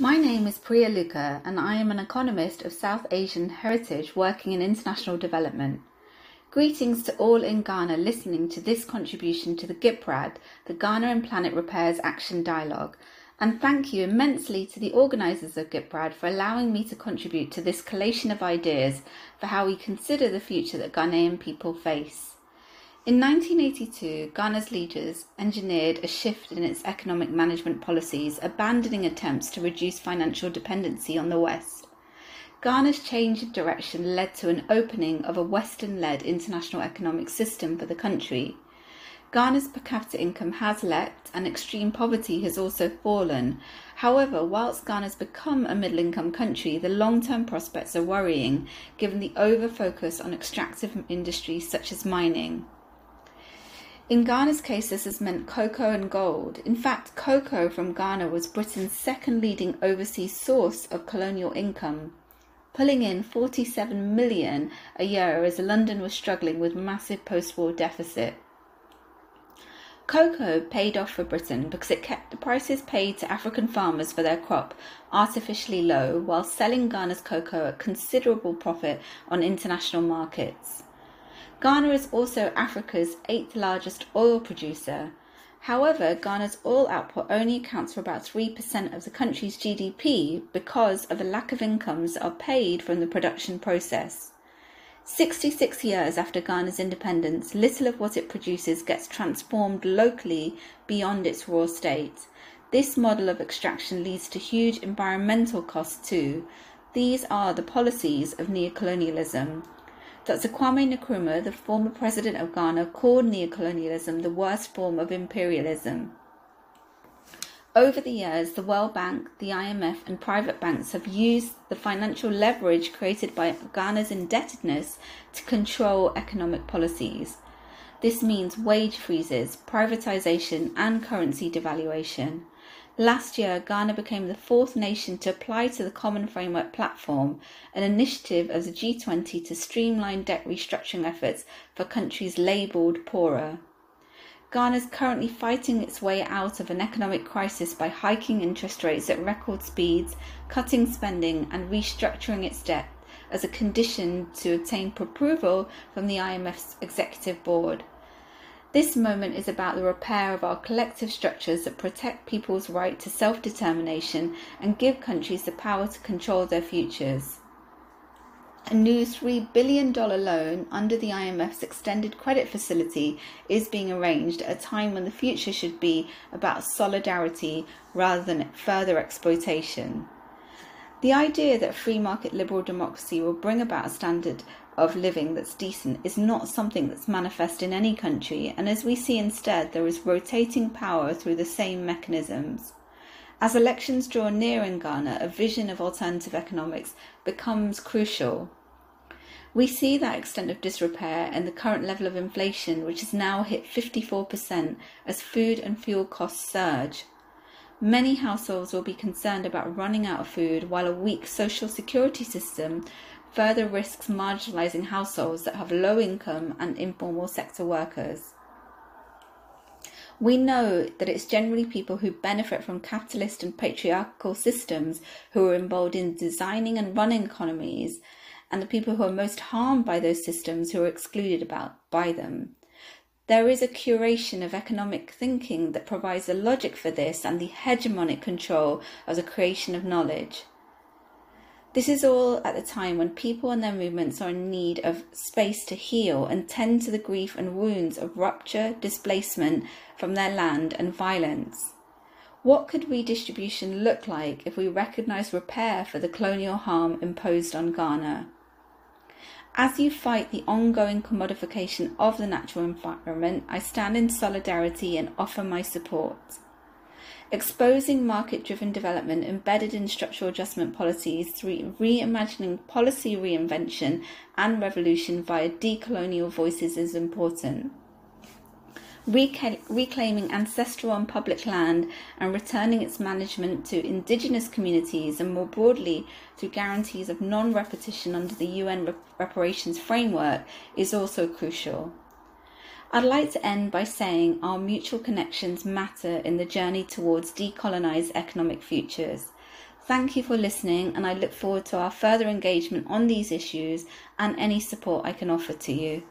My name is Priya Lukka, and I am an economist of South Asian heritage working in international development. Greetings to all in Ghana listening to this contribution to the GIPRAD, the Ghana and Planet Repairs Action Dialogue, and thank you immensely to the organisers of GIPRAD for allowing me to contribute to this collation of ideas for how we consider the future that Ghanaian people face. In 1982, Ghana's leaders engineered a shift in its economic management policies, abandoning attempts to reduce financial dependency on the West. Ghana's change of direction led to an opening of a Western led international economic system for the country. Ghana's per capita income has leapt and extreme poverty has also fallen. However, whilst Ghana's become a middle income country, the long term prospects are worrying given the over focus on extractive industries such as mining. In Ghana's case, this has meant cocoa and gold. In fact, cocoa from Ghana was Britain's second leading overseas source of colonial income, pulling in 47 million a year as London was struggling with massive post-war deficit. Cocoa paid off for Britain because it kept the prices paid to African farmers for their crop artificially low while selling Ghana's cocoa at considerable profit on international markets. Ghana is also Africa's eighth largest oil producer. However, Ghana's oil output only accounts for about 3% of the country's GDP because of a lack of incomes that are paid from the production process. 66 years after Ghana's independence, little of what it produces gets transformed locally beyond its raw state. This model of extraction leads to huge environmental costs too. These are the policies of neocolonialism. Dr. Kwame Nkrumah, the former president of Ghana, called neocolonialism the worst form of imperialism. Over the years, the World Bank, the IMF, and private banks have used the financial leverage created by Ghana's indebtedness to control economic policies. This means wage freezes, privatization, and currency devaluation. Last year, Ghana became the fourth nation to apply to the Common Framework Platform, an initiative of the G20 to streamline debt restructuring efforts for countries labelled poorer. Ghana is currently fighting its way out of an economic crisis by hiking interest rates at record speeds, cutting spending, and restructuring its debt as a condition to obtain approval from the IMF's executive board. This moment is about the repair of our collective structures that protect people's right to self determination and give countries the power to control their futures. A new $3 billion loan under the IMF's extended credit facility is being arranged at a time when the future should be about solidarity rather than further exploitation. The idea that free market liberal democracy will bring about a standard of living that's decent is not something that's manifest in any country, and as we see instead, there is rotating power through the same mechanisms. As elections draw near in Ghana, a vision of alternative economics becomes crucial. We see that extent of disrepair in the current level of inflation, which has now hit 54% as food and fuel costs surge. Many households will be concerned about running out of food, while a weak social security system further risks marginalising households that have low income and informal sector workers. We know that it's generally people who benefit from capitalist and patriarchal systems who are involved in designing and running economies, and the people who are most harmed by those systems who are excluded about by them. There is a curation of economic thinking that provides the logic for this and the hegemonic control of the creation of knowledge. This is all at the time when people and their movements are in need of space to heal and tend to the grief and wounds of rupture, displacement from their land, and violence. What could redistribution look like if we recognise repair for the colonial harm imposed on Ghana? As you fight the ongoing commodification of the natural environment, I stand in solidarity and offer my support exposing market driven development embedded in structural adjustment policies through reimagining policy reinvention and revolution via decolonial voices is important. Reclaiming ancestral and public land and returning its management to indigenous communities and more broadly through guarantees of non repetition under the UN reparations framework is also crucial. I'd like to end by saying our mutual connections matter in the journey towards decolonised economic futures. Thank you for listening, and I look forward to our further engagement on these issues and any support I can offer to you.